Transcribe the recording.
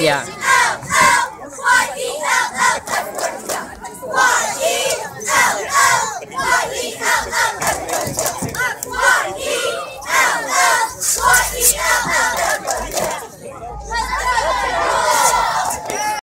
Yeah.